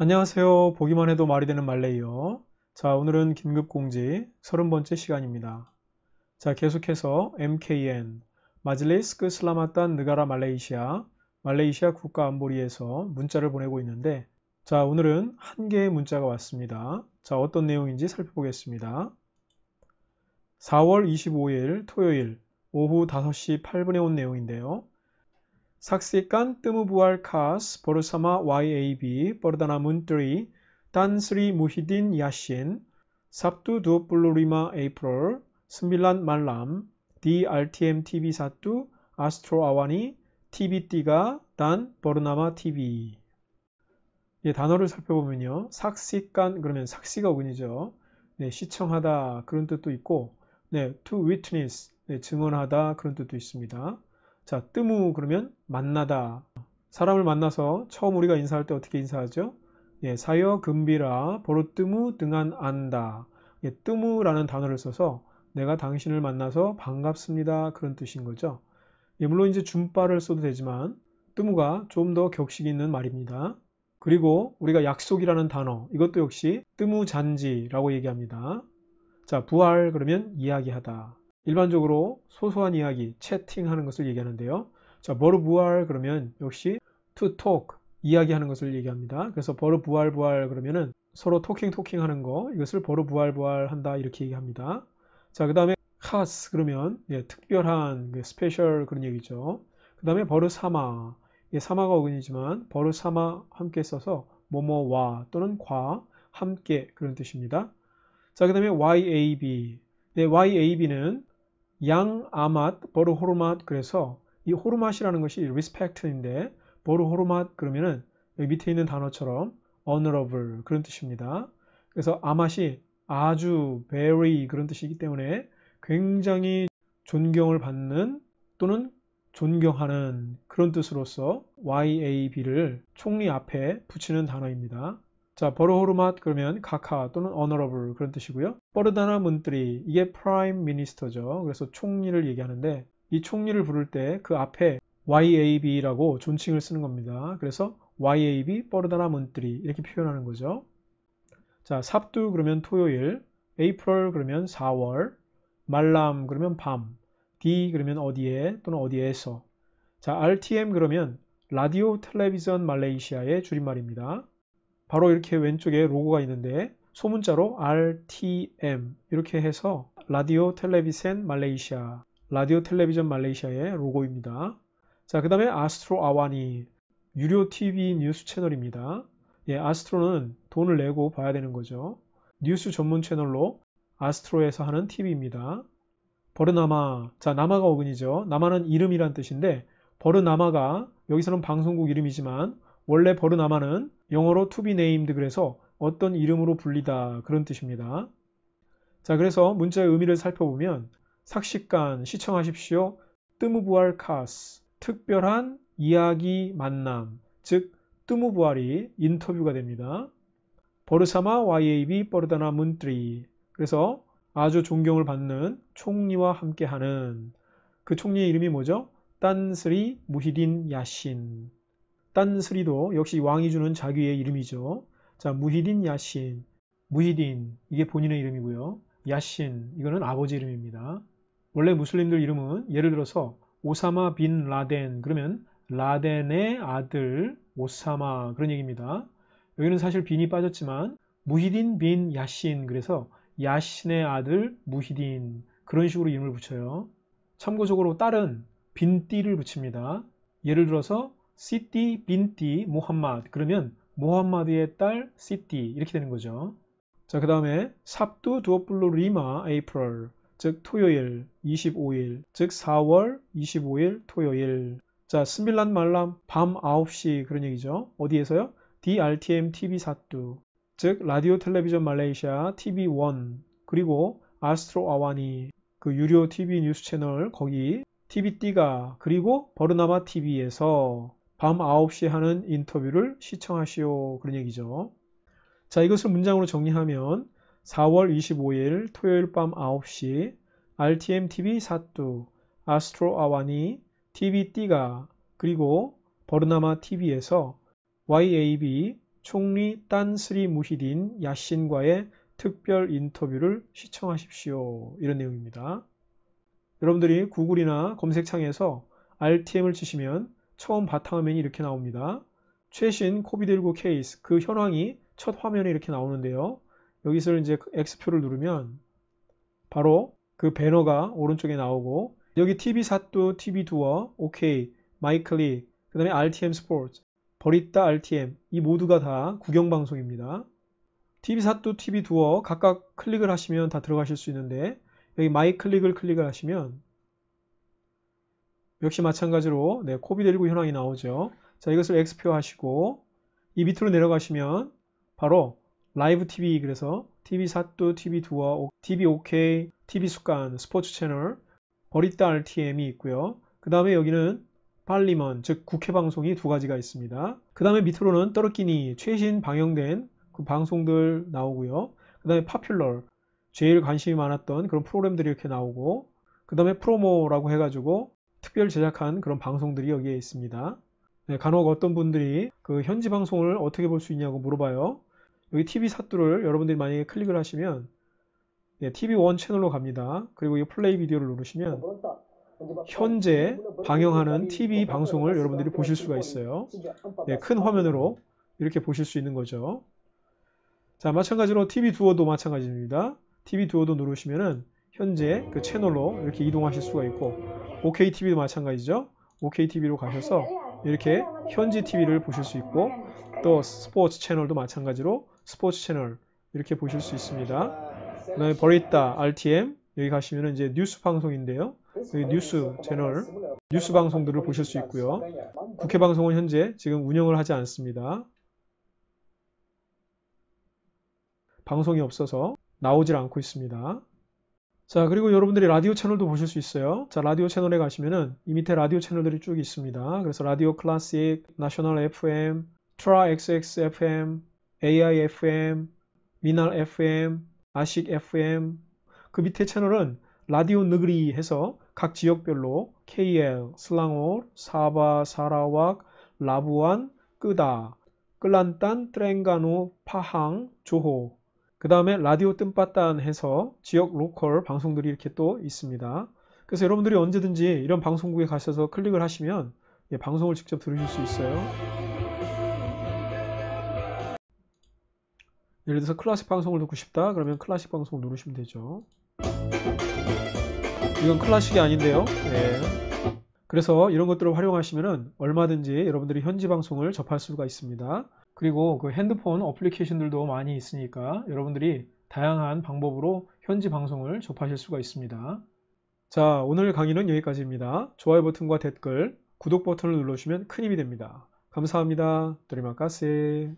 안녕하세요. 보기만 해도 말이 되는 말레이요. 자, 오늘은 긴급공지 30번째 시간입니다. 자, 계속해서 MKN, 마질리스 크 슬라마탄 느가라 말레이시아, 말레이시아 국가안보리에서 문자를 보내고 있는데, 자, 오늘은 한 개의 문자가 왔습니다. 자, 어떤 내용인지 살펴보겠습니다. 4월 25일 토요일 오후 5시 8분에 온 내용인데요. Saksikan Temubual Khas bersama YAB Perdana Menteri Tan Sri Muhyiddin Yassin Sabtu 25 April 9 malam di RTM TV 1 Astro Awani TV3 dan Bernama TV 예, 단어를 살펴보면요. 삭시간 그러면 삭시가 어근이죠. 네, 시청하다 그런 뜻도 있고 네, to witness 네, 증언하다 그런 뜻도 있습니다. 자, 뜨무 그러면 만나다. 사람을 만나서 처음 우리가 인사할 때 어떻게 인사하죠? 예, 사여 금비라 보로 뜨무 등한 안다. 예, 뜨무라는 단어를 써서 내가 당신을 만나서 반갑습니다. 그런 뜻인 거죠. 예, 물론 이제 준바를 써도 되지만 뜨무가 좀 더 격식 있는 말입니다. 그리고 우리가 약속이라는 단어 이것도 역시 뜨무잔지라고 얘기합니다. 자, 부활 그러면 이야기하다. 일반적으로 소소한 이야기, 채팅하는 것을 얘기하는데요. 자, berbual 그러면 역시 to talk, 이야기하는 것을 얘기합니다. 그래서 berbual-bual 그러면은 서로 talking talking 하는 거 이것을 berbual-bual 한다 이렇게 얘기합니다. 자, 그 다음에 khas 그러면 예, 특별한 그 special 그런 얘기죠. 그 다음에 bersama 예, sama가 어근이지만 bersama 함께 써서 뭐뭐와 또는 과 함께 그런 뜻입니다. 자, 그 다음에 YAB 네, YAB는 양 아맛 버르 호르맛 그래서 이 호르맛이라는 것이 respect인데 버르 호르맛 그러면은 여기 밑에 있는 단어처럼 honorable 그런 뜻입니다. 그래서 아맛이 아주 very 그런 뜻이기 때문에 굉장히 존경을 받는 또는 존경하는 그런 뜻으로서 YAB를 총리 앞에 붙이는 단어입니다. 자, Berhormat 그러면 각하 또는 honorable 그런 뜻이고요. Perdana Menteri 이게 Prime Minister죠. 그래서 총리를 얘기하는데 이 총리를 부를 때 그 앞에 YAB라고 존칭을 쓰는 겁니다. 그래서 YAB Perdana Menteri 이렇게 표현하는 거죠. 자, Sabtu 그러면 토요일, April 그러면 4월, malam 그러면 밤, di 그러면 어디에 또는 어디에서. 자, RTM 그러면 라디오 텔레비전 말레이시아의 줄임말입니다. 바로 이렇게 왼쪽에 로고가 있는데 소문자로 RTM 이렇게 해서 Radio Televisyen Malaysia 라디오 텔레비전 말레이시아의 로고입니다. 자, 그 다음에 Astro Awani 유료 TV 뉴스 채널입니다. 예, Astro는 돈을 내고 봐야 되는 거죠. 뉴스 전문 채널로 Astro에서 하는 TV입니다. Bernama, 자 nama가 어근이죠. nama는 이름이란 뜻인데 버르나마가 여기서는 방송국 이름이지만 원래 버르나마는 영어로 to be named 그래서 어떤 이름으로 불리다 그런 뜻입니다. 자 그래서 문자의 의미를 살펴보면 삭식간 시청하십시오. 뜨무부알 카스 특별한 이야기 만남 즉 뜨무부알이 인터뷰가 됩니다. 버르사마 YAB 버르다나 문트리 그래서 아주 존경을 받는 총리와 함께하는 그 총리의 이름이 뭐죠? 딴스리 무히딘 야신 딴스리도 역시 왕이 주는 자기의 이름이죠. 자, 무히딘 야신. 무히딘, 이게 본인의 이름이고요. 야신, 이거는 아버지 이름입니다. 원래 무슬림들 이름은 예를 들어서 오사마 빈 라덴, 그러면 라덴의 아들 오사마 그런 얘기입니다. 여기는 사실 빈이 빠졌지만 무히딘 빈 야신 그래서 야신의 아들 무히딘 그런 식으로 이름을 붙여요. 참고적으로 딸은 binti를 붙입니다. 예를 들어서 시티 binti 모함마드. 그러면 모함마드의 딸 시티. 이렇게 되는 거죠. 자, 그 다음에 Sabtu dua puluh lima April. 즉 토요일 25일. 즉 4월 25일 토요일. 자 sembilan malam 밤 9시 그런 얘기죠. 어디에서요? DRTM TV 사뚜 즉 라디오 텔레비전 말레이시아 TV1 그리고 아스트로 아와니. 그 유료 TV 뉴스 채널 거기 TV띠가. 그리고 버르나마 TV에서 밤 9시에 하는 인터뷰를 시청하시오. 그런 얘기죠. 자, 이것을 문장으로 정리하면 4월 25일 토요일 밤 9시 RTM TV 사뚜, 아스트로 아와니, TV 띠가 그리고 버르나마 TV에서 YAB 총리 딴스리 무히딘 야신과의 특별 인터뷰를 시청하십시오. 이런 내용입니다. 여러분들이 구글이나 검색창에서 RTM을 치시면 처음 바탕화면이 이렇게 나옵니다. 최신 코비드19 케이스, 그 현황이 첫 화면에 이렇게 나오는데요. 여기서 이제 X표를 누르면 바로 그 배너가 오른쪽에 나오고 여기 TV Satu, TV Dua, OK, MyKlik, 그 다음에 RTM 스포츠, Berita RTM 이 모두가 다 국영 방송입니다. TV Satu, TV Dua 각각 클릭을 하시면 다 들어가실 수 있는데 여기 MyKlik을 클릭을 하시면 역시 마찬가지로 네, 코비드19 현황이 나오죠. 자 이것을 X표 하시고 이 밑으로 내려가시면 바로 라이브 TV 그래서 TV 사뚜, TV 두어, TV OK, TV 습관, 스포츠 채널, 버리다 RTM이 있고요. 그 다음에 여기는 팔리먼, 즉 국회 방송이 두 가지가 있습니다. 그 다음에 밑으로는 떨어끼니 최신 방영된 그 방송들 나오고요. 그 다음에 파퓰러, 제일 관심이 많았던 그런 프로그램들이 이렇게 나오고 그 다음에 프로모라고 해가지고 특별 제작한 그런 방송들이 여기에 있습니다. 네, 간혹 어떤 분들이 그 현지 방송을 어떻게 볼 수 있냐고 물어봐요. 여기 TV 사뚜를 여러분들이 만약에 클릭을 하시면 네, TV1 채널로 갑니다. 그리고 이 플레이 비디오를 누르시면 현재 방영하는 TV 방송을 여러분들이 보실 수가 있어요. 네, 큰 화면으로 이렇게 보실 수 있는 거죠. 자, 마찬가지로 TV 두어도 마찬가지입니다. TV 두어도 누르시면은 현재 그 채널로 이렇게 이동하실 수가 있고 OKTV도 마찬가지죠. OKTV로 가셔서 이렇게 현지 TV를 보실 수 있고 또 스포츠 채널도 마찬가지로 스포츠 채널 이렇게 보실 수 있습니다. 그 다음에 버리다 RTM 여기 가시면 이제 뉴스 방송인데요. 여기 뉴스 채널 뉴스 방송들을 보실 수 있고요. 국회 방송은 현재 지금 운영을 하지 않습니다. 방송이 없어서 나오질 않고 있습니다. 자, 그리고 여러분들이 라디오 채널도 보실 수 있어요. 자, 라디오 채널에 가시면은 이 밑에 라디오 채널들이 쭉 있습니다. 그래서 Radio Klasik, Nasional FM, Traxx FM, AI FM, Minnal FM, Asyik FM. 그 밑에 채널은 Radio Negeri 해서 각 지역별로 KL, 슬랑올, 사바, 사라왁, 라부안, 끄다, 끌란딴, 트랭가노, 파항, 조호 그 다음에 라디오 뜸바딴 해서 지역 로컬 방송들이 이렇게 또 있습니다. 그래서 여러분들이 언제든지 이런 방송국에 가셔서 클릭을 하시면 예, 방송을 직접 들으실 수 있어요. 예를 들어서 클래식 방송을 듣고 싶다 그러면 클래식 방송을 누르시면 되죠. 이건 클래식이 아닌데요. 네. 그래서 이런 것들을 활용하시면 얼마든지 여러분들이 현지 방송을 접할 수가 있습니다. 그리고 그 핸드폰 어플리케이션들도 많이 있으니까 여러분들이 다양한 방법으로 현지 방송을 접하실 수가 있습니다. 자, 오늘 강의는 여기까지입니다. 좋아요 버튼과 댓글, 구독 버튼을 눌러주시면 큰 힘이 됩니다. 감사합니다. 드리마카세